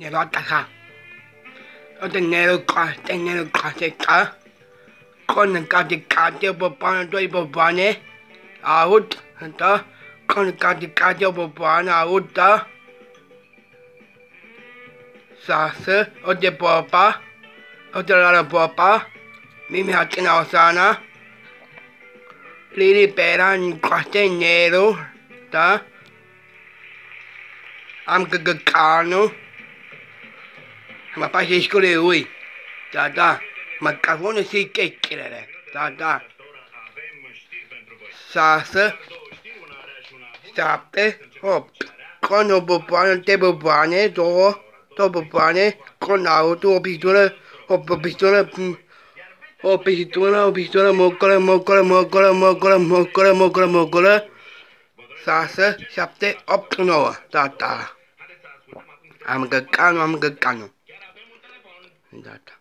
ne lo taka o te ne lo ka te ne lo ka te ka ko ne ka te ka te o papa na toi papa ne a hut ta ko ne ka te ka te o papa na a Lili pera ni te nero, ta? Am kakakano. Am. Ma pazzesco le lui. Da, da. Ma cavone si chiacchierare. Da, da. Sasă. Șapte. Opt. Con o popoane, te popoane, două. Două popoane. Con auto, o pistola. O pistola. O pistola, o pistola, mocola, mocola, mocola, mocola, mocola, mocola, mocola. Șase, șapte, opt, nouă. Da, da. Am găcanu, am găcanu. data.